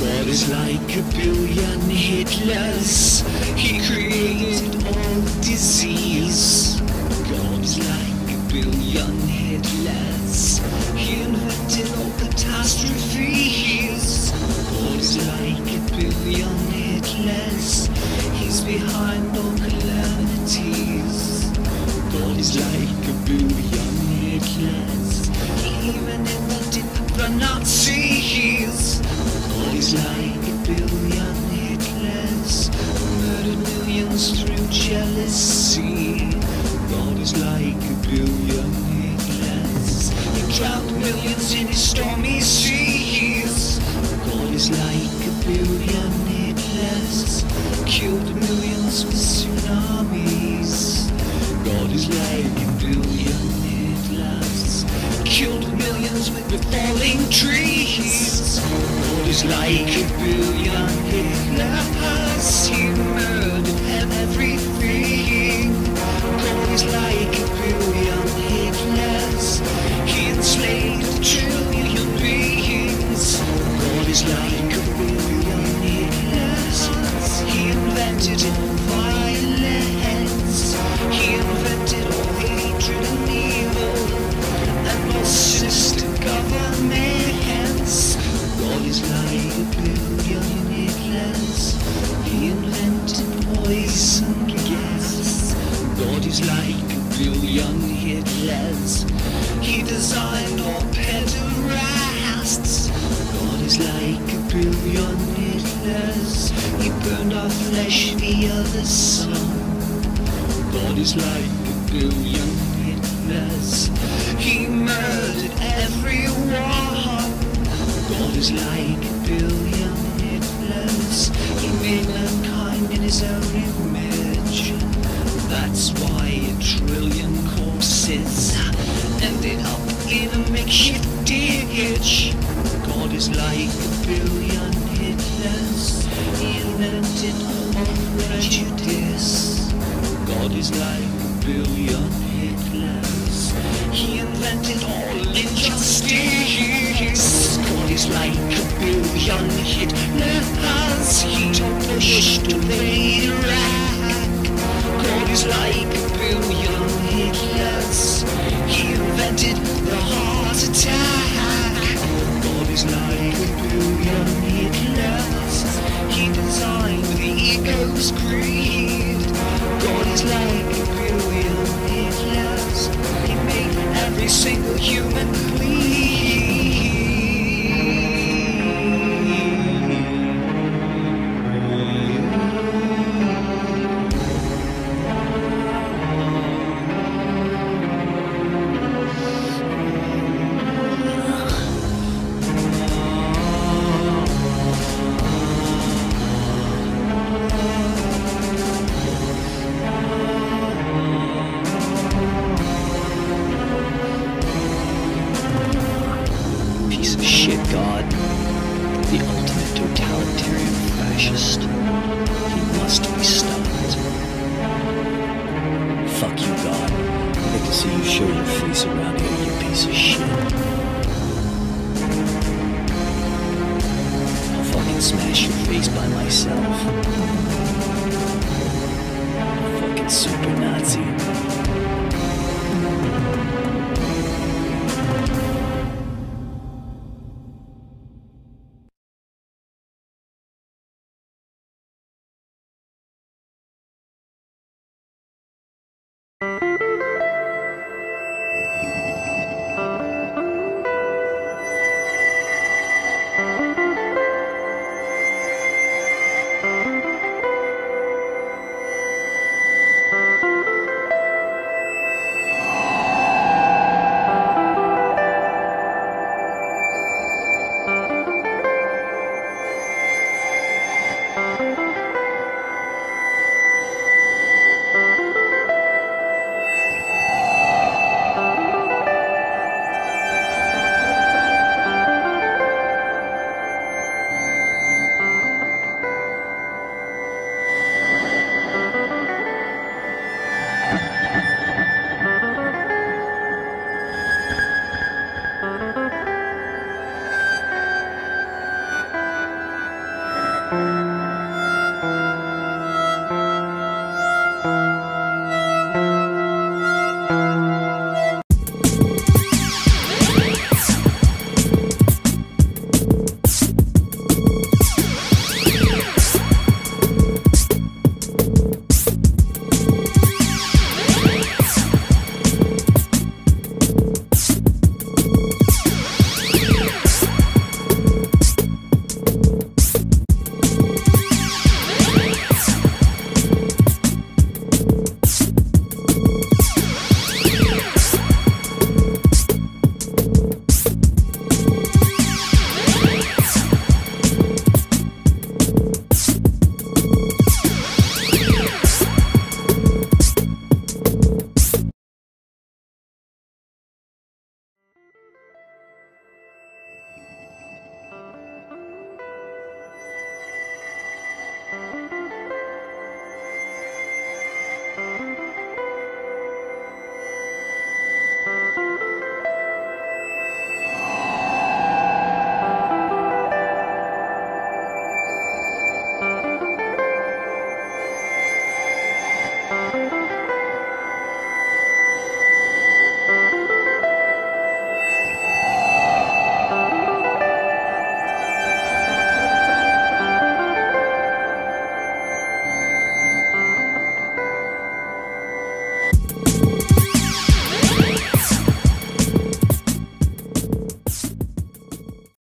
God is like a billion Hitlers. He created all disease. God is like a billion Hitlers. He invented all catastrophes. God is like a billion Hitlers. He's behind all calamities. God is like a billion Hitlers. He even invented the Nazis. Like a billion Hitlers. He drowned millions in his stormy seas. God is like a billion Hitlers. Killed millions with tsunamis. God is like a billion Hitlers. Killed millions with the falling trees. God is like a billion designed all pederasts. God is like a billion Hitlers. He burned our flesh via the sun. God is like a billion Hitlers. He murdered everyone. God is like a billion Hitlers. He made mankind in his own image. That's why a trillion corpses ended up in a makeshift ditch. God is like a billion Hitlers. He invented all prejudice. God is like a billion Hitlers. He invented all injustice. God is like a billion Hitlers. He to invade Iraq. God is like single human bleed. Piece of shit God. The ultimate totalitarian fascist. He must be stopped. Fuck you, God. I'd like to see you show your face around here, you piece of shit. I'll fucking smash your face by myself. Fucking super Nazi.